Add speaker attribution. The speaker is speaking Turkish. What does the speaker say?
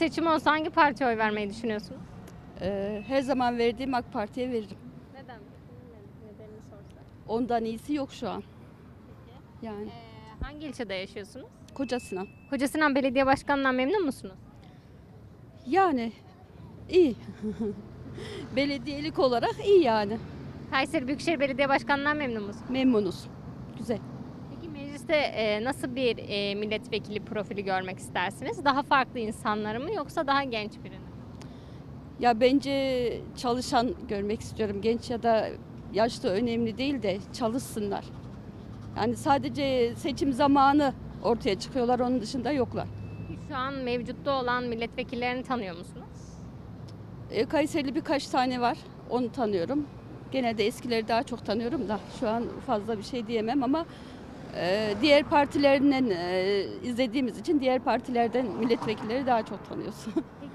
Speaker 1: Seçim olsa hangi partiye oy vermeyi düşünüyorsunuz?
Speaker 2: Ee, her zaman verdiğim AK Parti'ye veririm.
Speaker 1: Neden? Nedenini sorsak.
Speaker 2: Ondan iyisi yok şu an. Yani
Speaker 1: Ee, hangi ilçede yaşıyorsunuz?
Speaker 2: kocasına.
Speaker 1: Kocasinan Belediye Başkanı'ndan memnun musunuz?
Speaker 2: Yani iyi. Belediyelik olarak iyi yani.
Speaker 1: Kayseri Büyükşehir Belediye Başkanı'ndan memnun musunuz?
Speaker 2: Memnunuz. Güzel.
Speaker 1: Mecliste e, nasıl bir e, milletvekili profili görmek istersiniz? Daha farklı insanları mı yoksa daha genç birini mi?
Speaker 2: Ya bence çalışan görmek istiyorum. Genç ya da yaşlı önemli değil de çalışsınlar. Yani sadece seçim zamanı ortaya çıkıyorlar. Onun dışında yoklar.
Speaker 1: Şu an mevcutta olan milletvekillerini tanıyor musunuz?
Speaker 2: E, Kayserili birkaç tane var. Onu tanıyorum. Genelde eskileri daha çok tanıyorum da şu an fazla bir şey diyemem ama diğer partilerinden e, izlediğimiz için diğer partilerden milletvekilleri daha çok tanıyorsun.